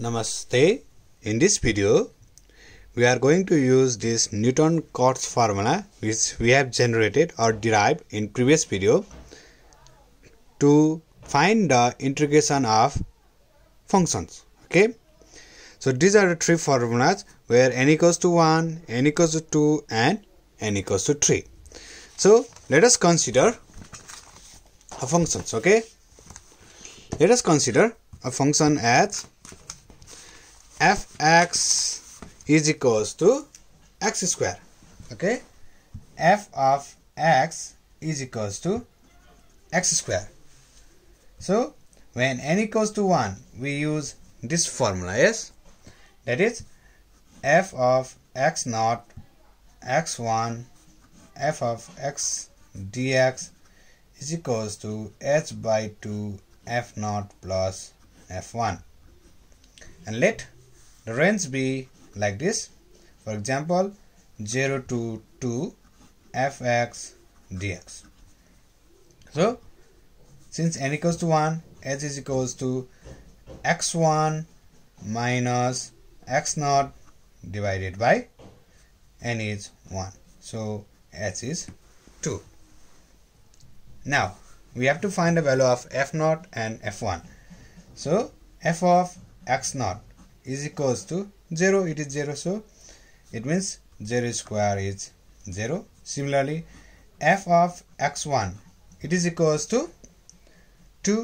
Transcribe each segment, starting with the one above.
Namaste. In this video, we are going to use this Newton-Cotes formula which we have generated or derived in previous video to find the integration of functions. Okay. So these are the three formulas where n equals to 1, n equals to 2 and n equals to 3. So let us consider a functions. Okay. Let us consider a function as fx is equals to x square okay? f of x is equals to x square. So when n equals to 1 we use this formula yes? That is f of x naught x1 f of x dx is equals to h by 2 f naught plus f1 and let range be like this. For example 0 to 2 fx dx so since n equals to 1 h is equals to x1 minus x0 divided by n is 1 so h is 2 now we have to find the value of f0 and f1 so f of x naught is equals to 0 it is 0 so it means 0 square is 0 similarly f of x1 it is equals to 2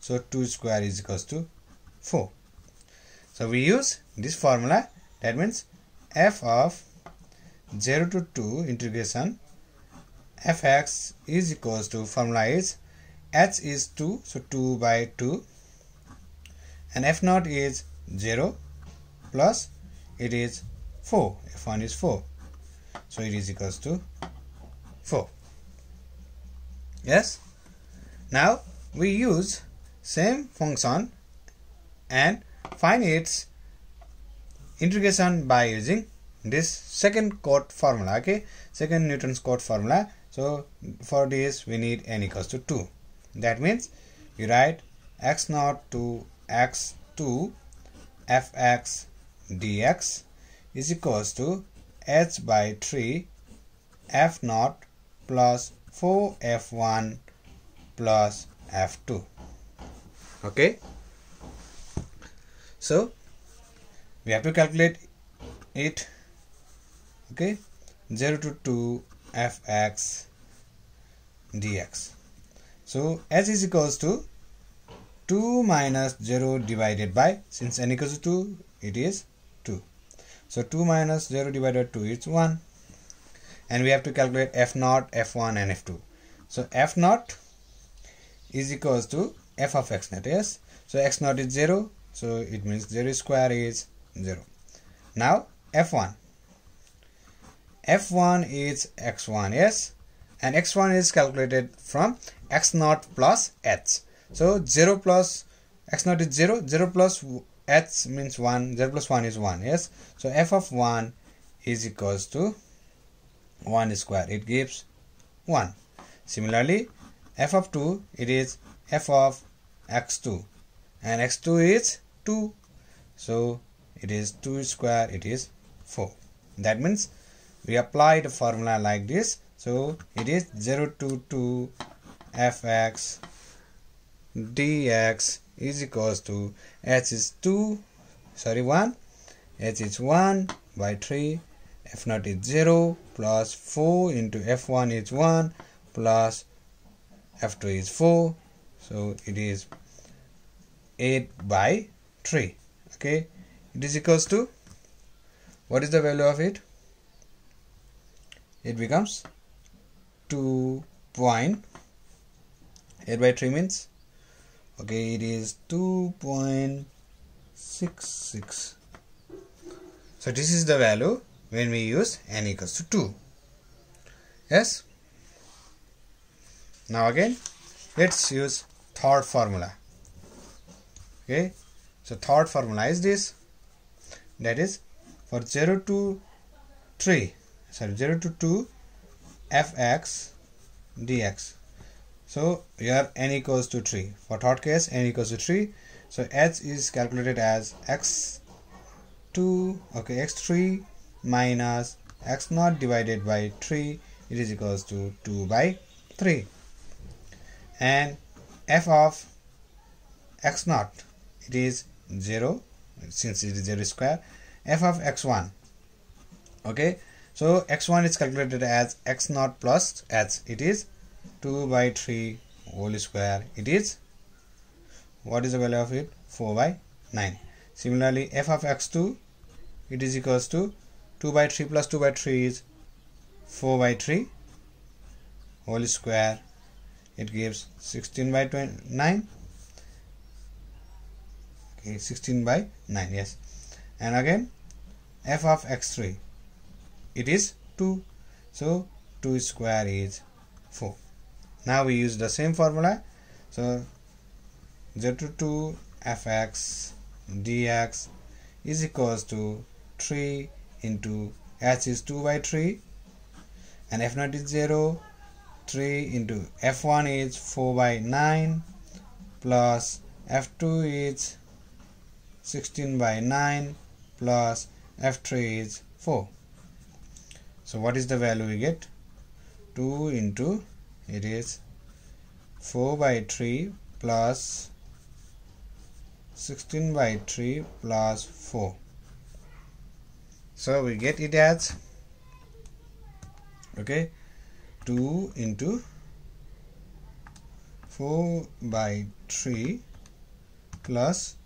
so 2 square is equals to 4 so we use this formula that means f of 0 to 2 integration fx is equals to formula is h is 2 so 2 by 2 and f naught is 0 plus it is 4 f1 is 4 so it is equals to 4 yes? Now we use same function and find its integration by using this second Cotes formula okay? Second Newton's Cotes formula. So for this we need n equals to 2 that means you write x naught to x2 fx dx is equals to h by 3 f naught plus 4 f1 plus f2 okay? So we have to calculate it. Okay? 0 to 2 fx dx. So h is equals to 2 minus 0 divided by since n equals to 2 it is 2 so 2 minus 0 divided by 2 is 1 and we have to calculate f naught f1 and f2 so f naught is equals to f of x naught yes? So x naught is 0 so it means 0 square is 0 now f1 f1 is x1 yes? And x1 is calculated from x naught plus h. So 0 plus x naught is 0 0 plus h means 1 0 plus 1 is 1 yes? So f of 1 is equals to 1 square. It gives 1 similarly f of 2 it is f of x2 and x2 is 2 so it is 2 square it is 4 that means we apply the formula like this. So it is 0 to 2 fx dx is equals to h is 2 sorry 1 h is 1 by 3 f naught is 0 plus 4 into f1 is 1 plus f2 is 4 so it is 8 by 3 okay? It is equals to what is the value of it? It becomes 2.8 by 3 means okay it is 2.66 so this is the value when we use n equals to 2 yes? Now again let's use third formula. Okay? So third formula is this. That is for 0 to 3 sorry 0 to 2 fx dx so here n equals to 3 for third case n equals to 3 so h is calculated as x2 okay x3 minus x naught divided by 3 it is equals to 2 by 3 and f of x naught it is 0 since it is 0 square f of x1 okay. So x1 is calculated as x naught plus h it is 2 by 3 whole square it is. What is the value of it? 4 by 9 similarly f of x2 it is equals to 2 by 3 plus 2 by 3 is 4 by 3 whole square. It gives 16 by 9 okay 16 by 9 yes. And again f of x3 it is 2 so 2 square is 4 now we use the same formula. So z to 2 fx dx is equals to 3 into h is 2 by 3 and f naught is 0 3 into f1 is 4 by 9 plus f2 is 16 by 9 plus f3 is 4 so what is the value we get? 2 into it is 4 by 3 plus 16 by 3 plus 4 so we get it as okay 2 into 4 by 3 plus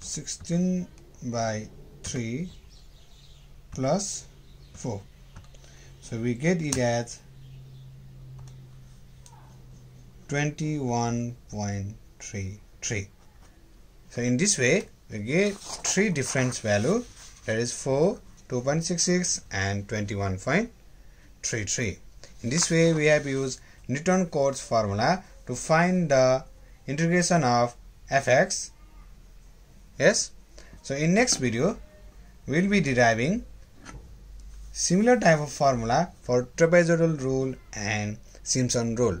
16 by 3 plus 4 so we get it as 21.33 so in this way we get three different value that is 4 2.66 and 21.33 in this way we have used Newton Cotes formula to find the integration of fx. Yes? So in next video we will be deriving similar type of formula for trapezoidal rule and Simpson rule